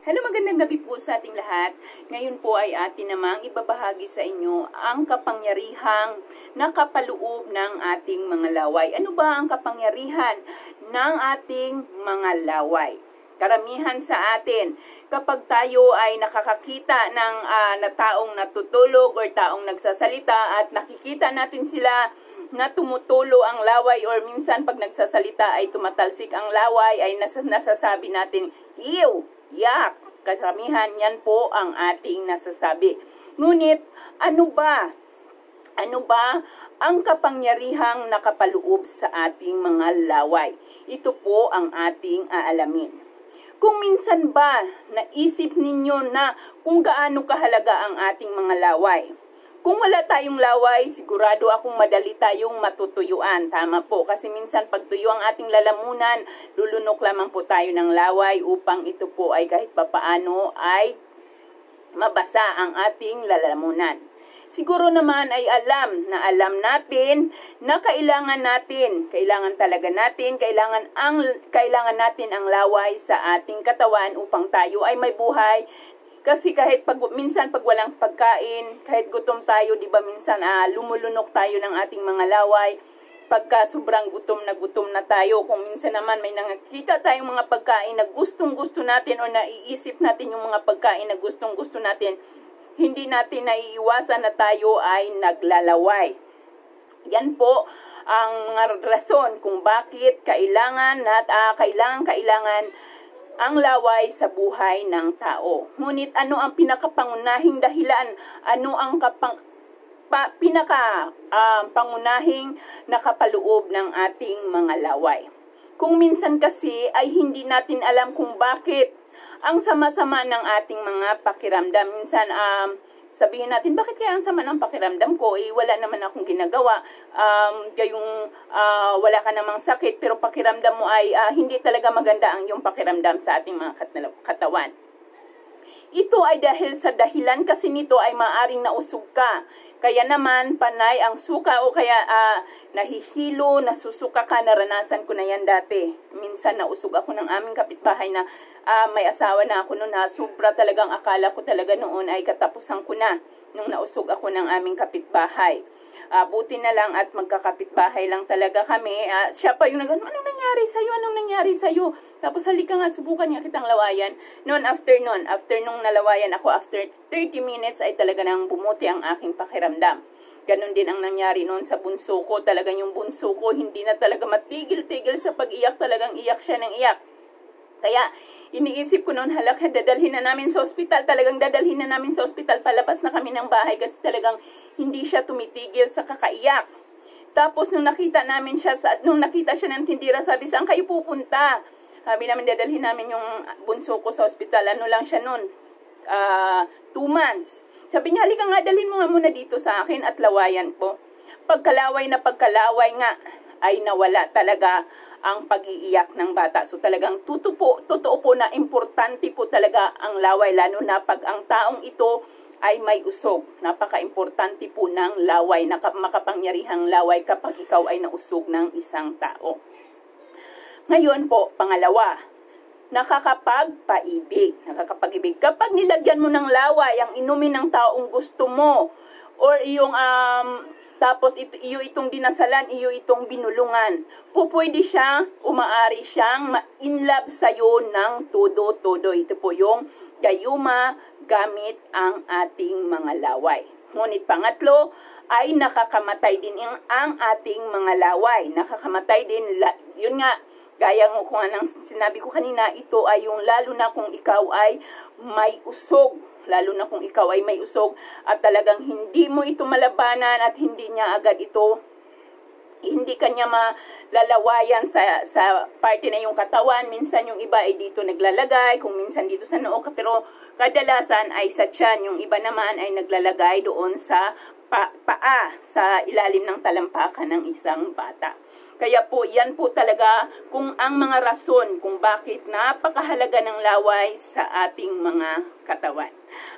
Hello, magandang gabi po sa ating lahat. Ngayon po ay atin namang ibabahagi sa inyo ang kapangyarihang nakapaloob ng ating mga laway. Ano ba ang kapangyarihan ng ating mga laway? Karamihan sa atin, kapag tayo ay nakakakita ng uh, na taong natutulog or taong nagsasalita at nakikita natin sila na tumutulo ang laway or minsan pag nagsasalita ay tumatalsik ang laway ay nas- nasasabi natin, Ew! Yak. Kasamihan yan po ang ating nasasabi. Ngunit, ano ba? Ano ba ang kapangyarihang nakapaloob sa ating mga laway? Ito po ang ating aalamin. Kung minsan ba naisip ninyo na kung gaano kahalaga ang ating mga laway? Kung wala tayong laway, sigurado akong madali tayong matutuyuan. Tama po, kasi minsan pag tuyo ang ating lalamunan, lulunok lamang po tayo ng laway upang ito po ay kahit papaano ay mabasa ang ating lalamunan. Siguro naman ay alam na alam natin na kailangan natin, kailangan talaga natin, kailangan ang kailangan natin ang laway sa ating katawan upang tayo ay may buhay kasi kahit pag, minsan pag walang pagkain, kahit gutom tayo, di ba minsan ah, lumulunok tayo ng ating mga laway, pagka sobrang gutom na gutom na tayo, kung minsan naman may nakikita tayong mga pagkain na gustong gusto natin o naiisip natin yung mga pagkain na gustong gusto natin, hindi natin naiiwasan na tayo ay naglalaway. Yan po ang mga rason kung bakit kailangan at uh, kailangan kailangan ang laway sa buhay ng tao. Ngunit ano ang pinakapangunahing dahilan? Ano ang kapang, pa, pinaka uh, pangunahing nakapaloob ng ating mga laway? Kung minsan kasi ay hindi natin alam kung bakit ang sama-sama ng ating mga pakiramdam. Minsan um, sabihin natin, bakit kaya ang sama ng pakiramdam ko? Eh, wala naman akong ginagawa. Um, gayong uh, wala ka namang sakit, pero pakiramdam mo ay uh, hindi talaga maganda ang yung pakiramdam sa ating mga katawan. Ito ay dahil sa dahilan kasi nito ay maaring nausog ka. Kaya naman, panay ang suka o kaya uh, nahihilo, nasusuka ka, naranasan ko na yan dati. Minsan nausog ako ng aming kapitbahay na uh, may asawa na ako noon na sobra talagang akala ko talaga noon ay katapusan ko na nung nausog ako ng aming kapitbahay. Uh, buti na lang at magkakapit-bahay lang talaga kami. Uh, siya pa yung nag, anong nangyari sa'yo? Anong nangyari sa'yo? Tapos halika nga, subukan niya kitang lawayan. Noon, after noon, after nung nalawayan ako, after 30 minutes ay talaga nang bumuti ang aking pakiramdam. Ganon din ang nangyari noon sa bunso ko. Talagang yung bunso ko, hindi na talaga matigil-tigil sa pag-iyak. Talagang iyak siya ng iyak. Kaya, iniisip ko noon, halak, dadalhin na namin sa ospital. Talagang dadalhin na namin sa ospital. Palabas na kami ng bahay kasi talagang hindi siya tumitigil sa kakaiyak. Tapos, nung nakita namin siya, sa, nung nakita siya ng tindira, sabi, saan kayo pupunta? Sabi namin, dadalhin namin yung bunso ko sa ospital. Ano lang siya noon? Uh, two months. Sabi niya, halika nga, dalhin mo nga muna dito sa akin at lawayan po. Pagkalaway na pagkalaway nga, ay nawala talaga ang pag-iiyak ng bata. So talagang totoo po, totoo po na importante po talaga ang laway lalo na pag ang taong ito ay may usog. Napaka-importante po ng laway, makapangyarihang laway kapag ikaw ay nausog ng isang tao. Ngayon po, pangalawa, nakakapagpaibig. Nakakapag-ibig. Kapag nilagyan mo ng laway ang inumin ng taong gusto mo or yung um, tapos ito, iyo itong dinasalan, iyo itong binulungan. Pupwede siya, umaari siyang ma-in love sa'yo ng todo-todo. Ito po yung gayuma gamit ang ating mga laway. Ngunit pangatlo ay nakakamatay din ang ating mga laway. Nakakamatay din, yun nga, gaya ng kung anong sinabi ko kanina, ito ay yung lalo na kung ikaw ay may usog lalo na kung ikaw ay may usog at talagang hindi mo ito malabanan at hindi niya agad ito hindi kanya malalawayan sa, sa parte na yung katawan. Minsan yung iba ay dito naglalagay, kung minsan dito sa noo. Pero kadalasan ay sa tiyan. Yung iba naman ay naglalagay doon sa pa, paa, sa ilalim ng talampakan ng isang bata. Kaya po, yan po talaga kung ang mga rason kung bakit napakahalaga ng laway sa ating mga katawan.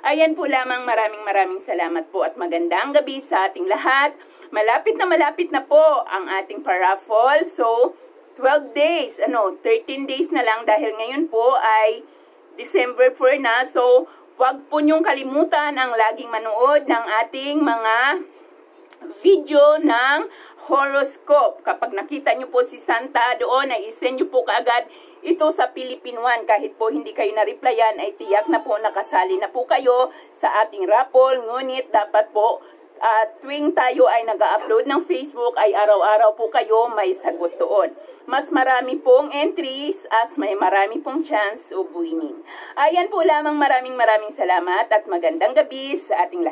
Ayan po lamang maraming maraming salamat po at magandang gabi sa ating lahat. Malapit na malapit na po ang ating paraffol. So, 12 days, ano, 13 days na lang dahil ngayon po ay December 4 na. So, wag po niyong kalimutan ang laging manood ng ating mga video ng horoscope. Kapag nakita nyo po si Santa doon, ay isend nyo po kaagad ito sa Philippine One. Kahit po hindi kayo na-replyan, ay tiyak na po nakasali na po kayo sa ating raffle. Ngunit dapat po at tuwing tayo ay nag-upload ng Facebook ay araw-araw po kayo may sagot doon. Mas marami pong entries as may marami pong chance of winning. Ayan po lamang maraming maraming salamat at magandang gabi sa ating lahat.